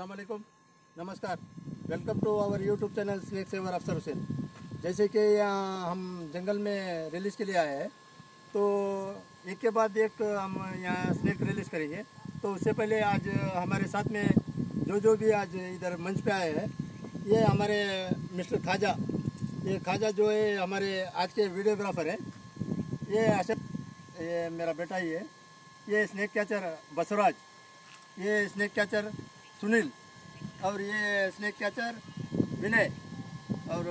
असलकुम नमस्कार welcome to our YouTube channel snake saver Afsar Hussain जैसे कि यहाँ हम जंगल में रिलीज़ के लिए आए हैं तो एक के बाद एक हम यहाँ स्नेक रिलीज़ करेंगे। तो उससे पहले आज हमारे साथ में जो जो भी आज इधर मंच पे आए हैं, ये हमारे मिस्टर खाजा। ये खाजा जो है, हमारे आज के वीडियोग्राफर है। ये अशर ये मेरा बेटा ही है। ये स्नैक कैचर बसराज ये स्नैक कैचर सुनील। और ये स्नेक कैचर विनय और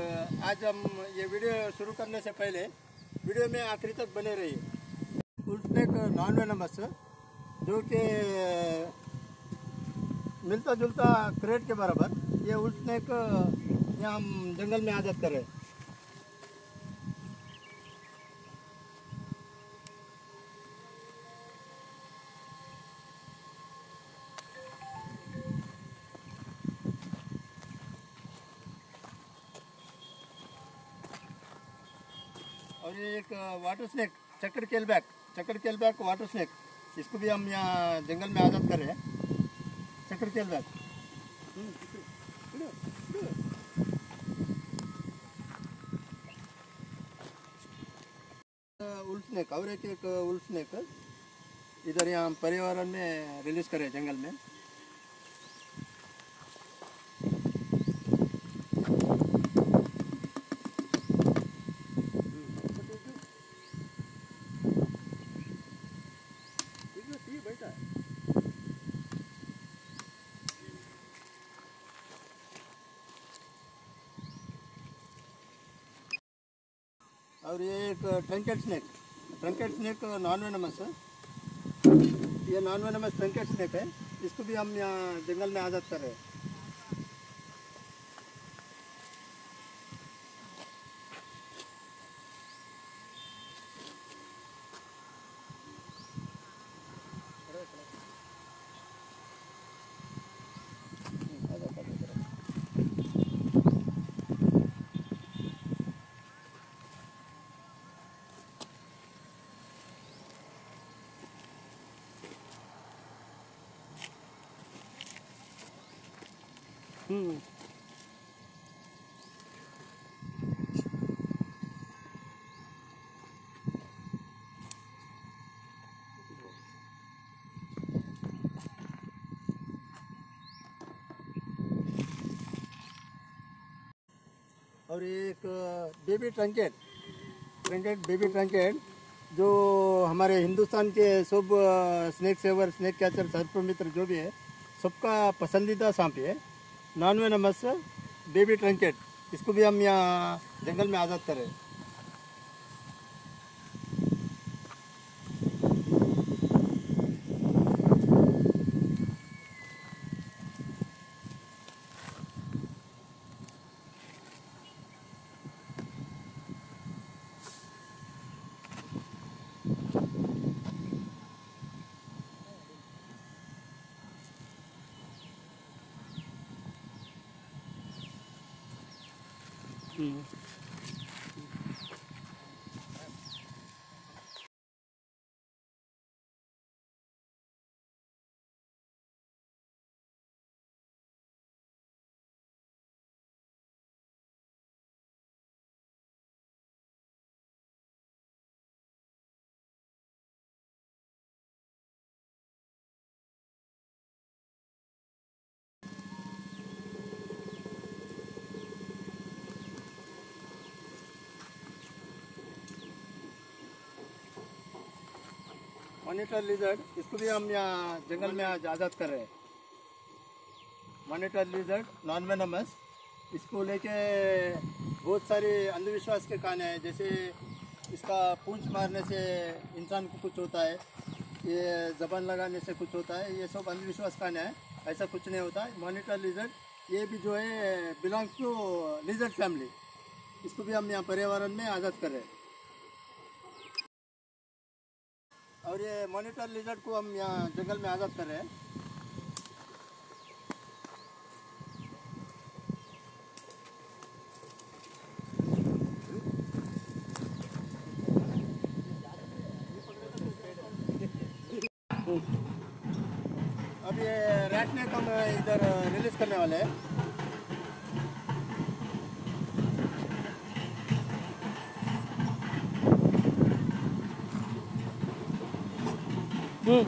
आज हम ये वीडियो शुरू करने से पहले वीडियो में आखिरी तक बने रहिए। फुल स्नेक नॉन वेनमस जो कि मिलता जुलता क्रेट के बराबर, ये उल स्नेक यहाँ हम जंगल में आज़ाद कर और ये एक वाटर स्नेक चक्कर केलबैक चक्कर केलबैक वाटर स्नेक इसको भी हम यहाँ जंगल में आज़ाद कर रहे हैं। चक्कर केलबैक उल स्नेक और एक एक उल स्नेक इधर यहाँ हम पर्यावरण में रिलीज़ करें जंगल में। और ये एक trinket snake trinket snake non venomous ये नॉन वेनमस ट्रंकेट स्नैक है. इसको भी हम यहाँ जंगल में आज़ाद कर रहे हैं। हम्म। और एक baby trinket trinket baby trinket जो हमारे हिंदुस्तान के सब स्नेक सेवर स्नेक कैचर सर्प मित्र जो भी है, सबका पसंदीदा सांप है। नॉन से बेबी ट्रंकेट। इसको भी हम यहाँ जंगल में आज़ाद करें। Mm. मॉनिटर लिजर्ड इसको भी हम यहाँ जंगल में आज आज़ाद कर रहे हैं। मॉनिटर लिजर्ड नॉन वेनमस, इसको लेके बहुत सारे अंधविश्वास के कहानी हैं। जैसे इसका पूंछ मारने से इंसान को कुछ होता है, ये जबान लगाने से कुछ होता है, ये सब अंधविश्वास कहानी है, ऐसा कुछ नहीं होता। मॉनिटर लिजर्ड ये भी जो है, बिलोंग टू लिजर्ड फैमिली, इसको भी हम यहाँ पर्यावरण में आज़ाद कर रहे हैं। और ये मॉनिटर लिजर्ड को हम यहाँ जंगल में आज़ाद कर रहे हैं। अब ये रैट नेक हम इधर रिलीज़ करने वाले हैं। पाँच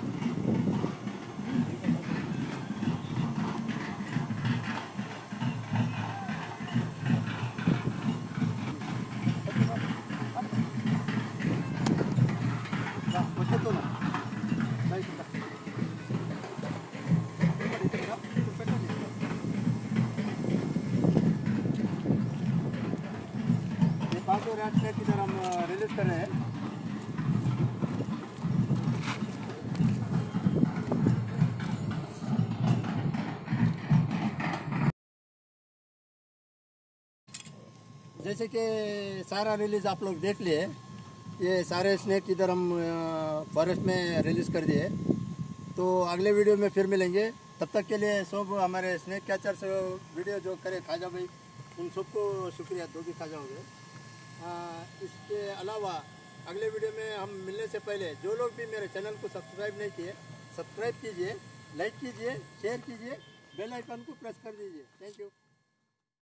और आठ ट्रैक रिलीज़ कर रहे हैं। जैसे कि सारा रिलीज़ आप लोग देख लिए, ये सारे स्नेक इधर हम फॉरेस्ट में रिलीज़ कर दिए। तो अगले वीडियो में फिर मिलेंगे। तब तक के लिए सब हमारे स्नेक कैचर से वीडियो जो करे खाजा भाई, उन सबको शुक्रिया, दो भी खाजा हो गए। इसके अलावा अगले वीडियो में हम मिलने से पहले, जो लोग भी मेरे चैनल को सब्सक्राइब नहीं किए सब्सक्राइब कीजिए लाइक कीजिए शेयर कीजिए बेल आइकन को प्रेस कर दीजिए। Thank you